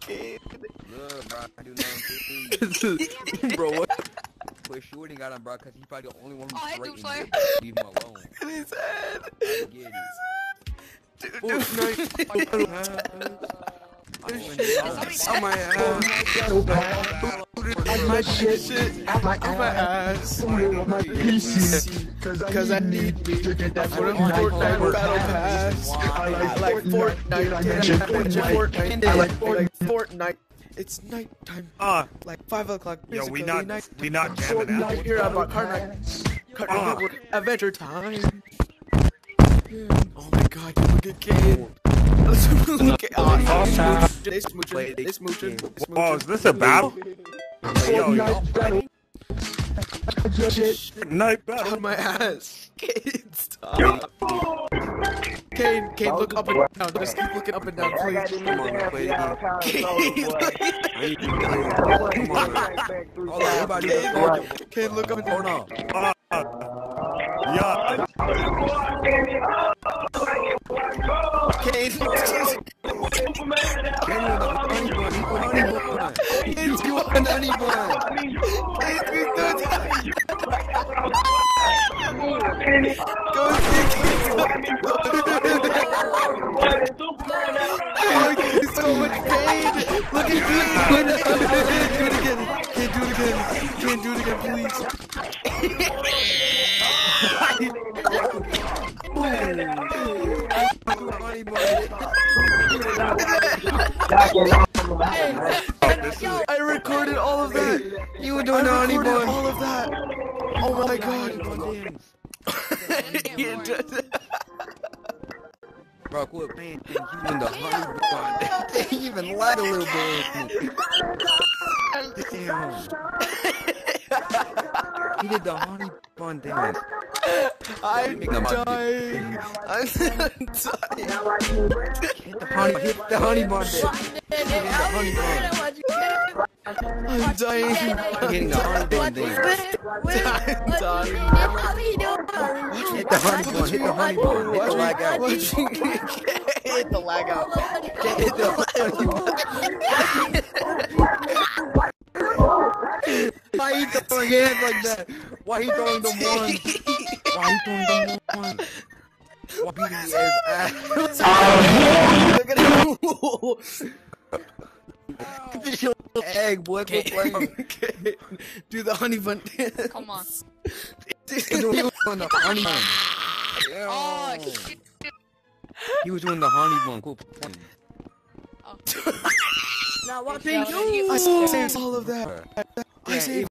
kid. Look, bro, I do nothing. bro, what? Quit shooting at him, bro, because he's probably the only one Oh, who's hey, straight. Doom Slayer. Leave him alone. in his head? I get it. Dude, Oh, dude, I don't even Somebody on my ass. On my shit. On my ass. Cause I need I put a Fortnite battle pass. I like Fortnite. I like Fortnite. Fortnite. It's nighttime. Ah, Like 5 o'clock. yo, we not night. we not jamming out. Here I bought Card Night. Card Ah. Adventure Time. Oh my god, you look at Kane. Look at oh, They smooching. They smooching. Oh, is this a battle? Yo, yo, night battle. On my ass. Kane, stop. Kane, Kane, look up and down. Just keep looking up and down, please. Come on, play. Kane, look up and down. Hold on. Yeah, You want bun. Kane, we do that. Go, Kane, Kane. Kane, so much pain. Look at you. Do it again. Kane, do it again. Kane, do it again, please. Honey bun. I recorded all of that. You were I doing the honey recorded bun. all of that. Oh my god. Honey You just- Bro, quit playing things. You in the honey bun. They even lied a little bit. Damn. He did the honey bun dance. I'm Make them up. dying. I'm dying. Hit the honey, hit the honey bun. Hit the honey bun. I'm dying. Hitting the honey bun dance. I'm dying. Hit the honey bun. Hit the honey bun. Hit the lag out. Hit the lag out. Hit the honey bun. Why he throwing hands like that? Why he throwing them ones? Why he throwing them ones? Why beating his ass? Look at him. Get your egg, boy. Playing. Okay. Do the honey bun dance. Come on. He doing the honey bun. Oh, shit. He was doing the honey bun. Playing. Oh. Now watch Yeah, me. I saved all of that. I Yeah, saved